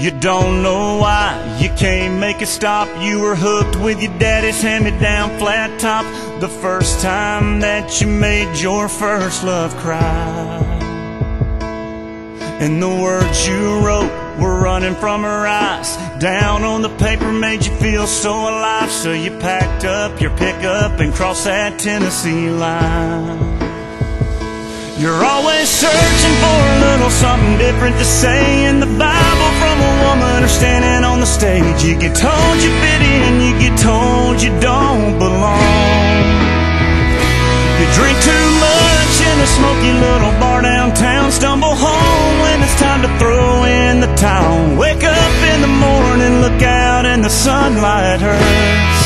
You don't know why, you can't make it stop. You were hooked with your daddy's hand me down flat top the first time that you made your first love cry. And the words you wrote were running from her eyes. Down on the paper made you feel so alive. So you packed up your pickup and crossed that Tennessee line. You're always searching for little something different to say in the Bible from a woman or standing on the stage. You get told you fit in, you get told you don't belong. You drink too much in a smoky little bar downtown, stumble home when it's time to throw in the towel. Wake up in the morning, look out and the sunlight hurts.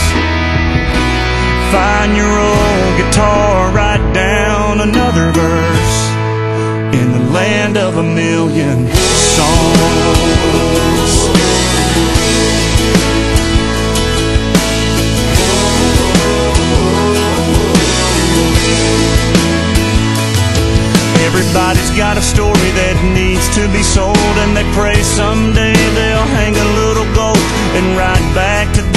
Find your old guitar, write down another verse in the land of a million songs. Everybody's got a story that needs to be sold, and they pray someday they'll hang a little gold and ride back to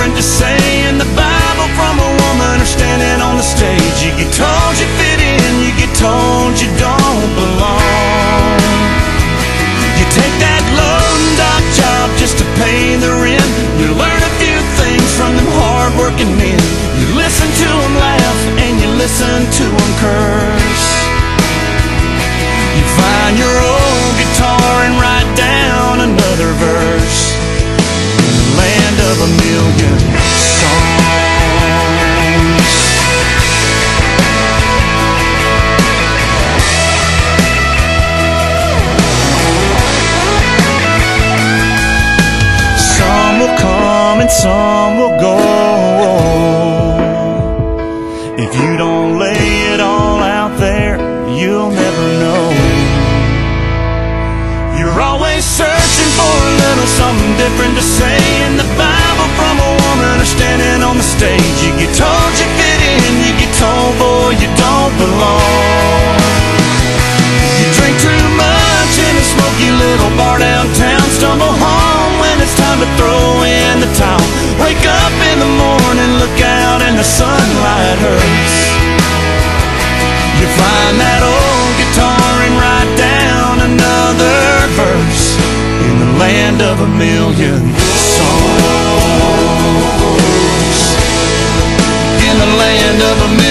different to say in the Bible from a woman or standing on the stage. You get told you fit in, you get told you don't belong. You take that loading dock job just to pay the rent. You learn a few things from them hard-working men. Come and some will go. If you don't lay it all out there, you'll never know. You're always searching for a little something different to say in the Bible from a woman or standing land of a million songs. In the land of a million